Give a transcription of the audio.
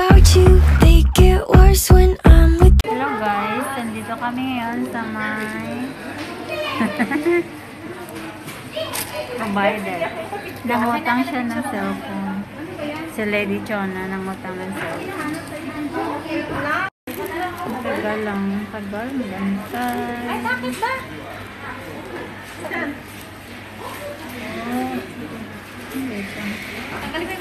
about you They get worse when I'm with Hello guys, nandito kami ngayon sa may provider. Nangutang siya ng cellphone. Si Lady Chona nangutang ng cellphone. Tagal lang, tagal, ganda. Ay, bakit ba? Oh, dito.